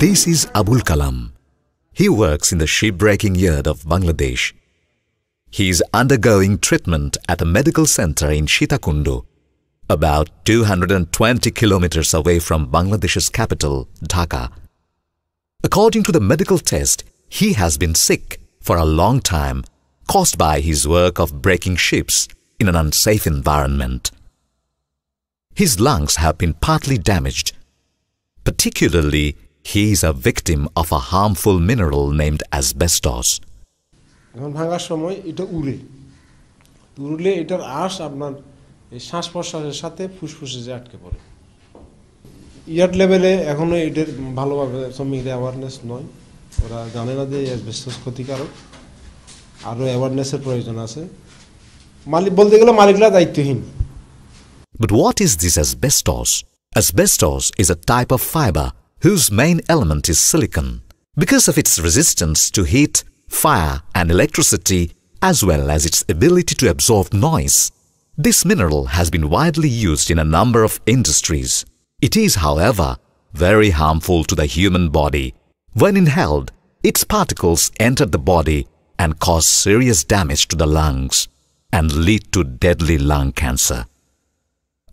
This is Abul Kalam. He works in the shipbreaking yard of Bangladesh. He is undergoing treatment at a medical center in Sitakunda, about 220 kilometers away from Bangladesh's capital, Dhaka. According to the medical test, he has been sick for a long time caused by his work of breaking ships in an unsafe environment. His lungs have been partly damaged. Particularly, he is a victim of a harmful mineral named asbestos. এখন ভাঙার সময় এটা উড়ে উড়লে এটার আশ আপনার এই শ্বাস প্রশ্বাসের সাথে ফুসফুসে যে আটকে পড়ে ইয়ার্ড লেভেলে এখনো এটার ভালোভাবে শ্রমিকদের অ্যাওয়ারনেস নয় ওরা জানে না যে অ্যাসবেস্টস ক্ষতিকারক আরও অ্যাওয়ারনেসের প্রয়োজন আছে মালিক বলতে গেলে মালিকরা দায়িত্বহীন But what is this asbestos? Asbestos is a type of fiber whose main element is silicon. Because of its resistance to heat, fire and electricity as well as its ability to absorb noise, this mineral has been widely used in a number of industries. It is, however, very harmful to the human body. When inhaled, its particles enter the body and cause serious damage to the lungs and lead to deadly lung cancer.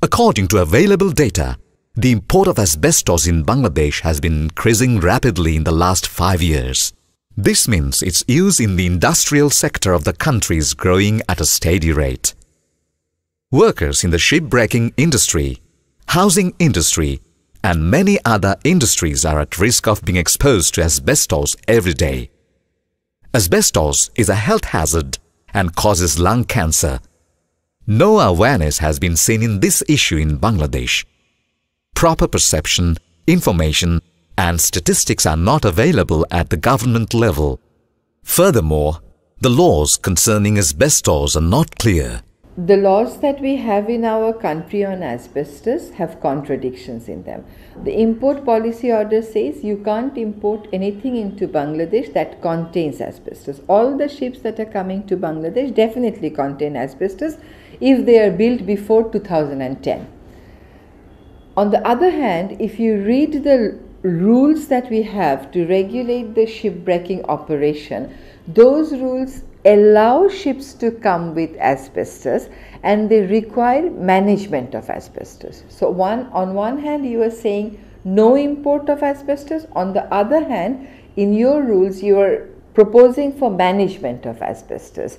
According to available data, the import of asbestos in Bangladesh has been increasing rapidly in the last five years. This means its use in the industrial sector of the country is growing at a steady rate. Workers in the shipbreaking industry, housing industry, and many other industries are at risk of being exposed to asbestos every day. Asbestos is a health hazard and causes lung cancer. No awareness has been seen in this issue in Bangladesh. Proper perception, information, and statistics are not available at the government level. Furthermore, the laws concerning asbestos are not clear. The laws that we have in our country on asbestos have contradictions in them. The import policy order says you can't import anything into Bangladesh that contains asbestos. All the ships that are coming to Bangladesh definitely contain asbestos if they are built before 2010. On the other hand, if you read the rules that we have to regulate the shipbreaking operation, those rules allow ships to come with asbestos and they require management of asbestos. So one on one hand you are saying no import of asbestos, on the other hand in your rules you are proposing for management of asbestos.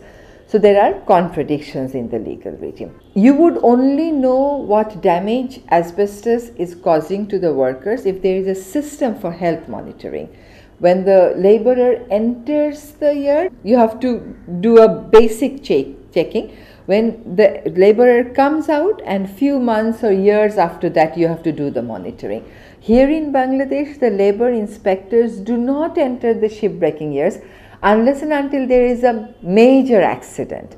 So there are contradictions in the legal regime. You would only know what damage asbestos is causing to the workers if there is a system for health monitoring. When the laborer enters the yard, you have to do a basic check, checking. When the laborer comes out and few months or years after that you have to do the monitoring. Here in Bangladesh, the labor inspectors do not enter the shipbreaking yards unless and until there is a major accident.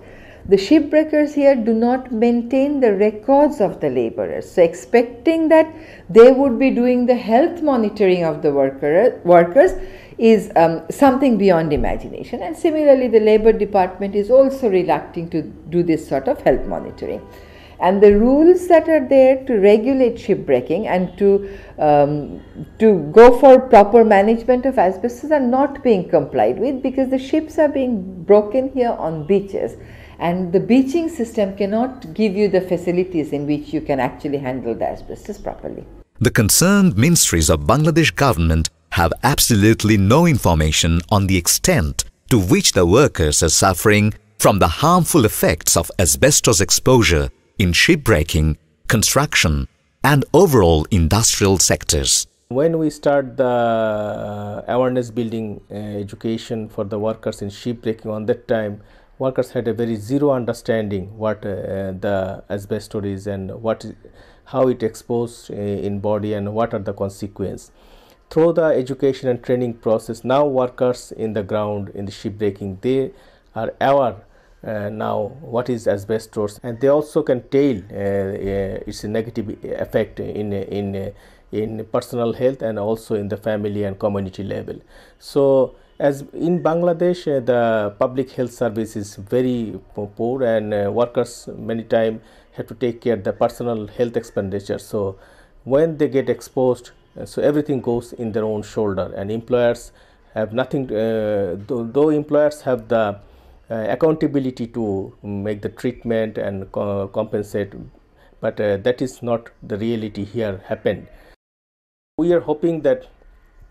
The shipbreakers here do not maintain the records of the laborers. So, expecting that they would be doing the health monitoring of the worker, workers is um, something beyond imagination. And similarly, the labor department is also reluctant to do this sort of health monitoring and the rules that are there to regulate shipbreaking and to um, to go for proper management of asbestos are not being complied with because the ships are being broken here on beaches and the beaching system cannot give you the facilities in which you can actually handle the asbestos properly. The concerned ministries of Bangladesh government have absolutely no information on the extent to which the workers are suffering from the harmful effects of asbestos exposure in shipbreaking, construction, and overall industrial sectors. When we start the uh, awareness building uh, education for the workers in shipbreaking on that time, workers had a very zero understanding what uh, the asbestos is and what how it exposed uh, in body and what are the consequences. Through the education and training process, now workers in the ground in the shipbreaking they are aware uh, now what is asbestos and they also can tell uh, uh, its negative effect in in in personal health and also in the family and community level so as in bangladesh uh, the public health service is very poor and uh, workers many time have to take care the personal health expenditure so when they get exposed Uh, so everything goes in their own shoulder, and employers have nothing. Though, though, employers have the accountability to make the treatment and co compensate, but uh, that is not the reality here happened. We are hoping that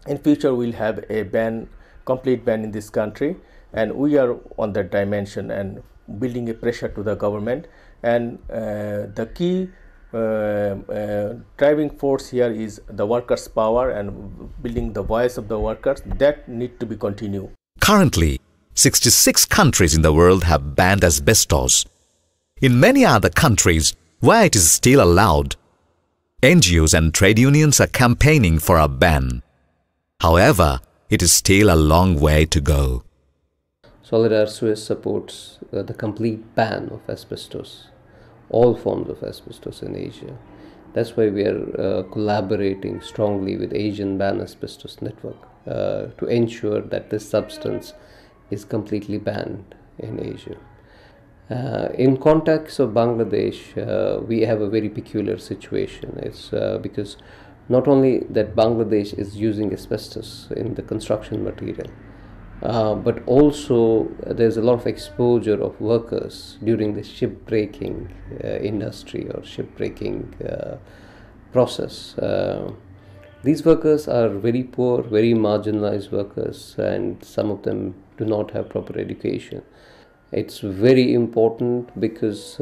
in future we'll have a ban, complete ban in this country, and we are on that dimension and building a pressure to the government. And uh, the key uh, uh, driving force here is the workers' power and building the voice of the workers. That need to be continued. Currently, 66 countries in the world have banned asbestos. In many other countries, where it is still allowed, NGOs and trade unions are campaigning for a ban. However, it is still a long way to go. Solidar Suisse supports uh, the complete ban of asbestos all forms of asbestos in Asia. That's why we are uh, collaborating strongly with Asian Ban Asbestos Network uh, to ensure that this substance is completely banned in Asia. Uh, in context of Bangladesh, uh, we have a very peculiar situation. It's uh, because not only that Bangladesh is using asbestos in the construction material, uh, but also there's a lot of exposure of workers during the shipbreaking uh, industry or shipbreaking uh, process. Uh, these workers are very poor, very marginalized workers, and some of them do not have proper education. It's very important because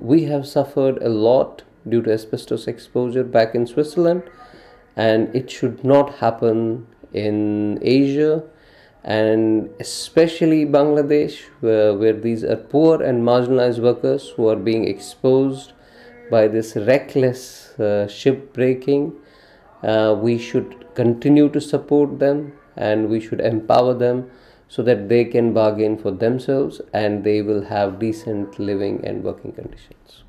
we have suffered a lot due to asbestos exposure back in Switzerland, and it should not happen in Asia and especially Bangladesh, where, where, these are poor and marginalized workers who are being exposed by this reckless uh, ship breaking. Uh, we should continue to support them and we should empower them so that they can bargain for themselves and they will have decent living and working conditions.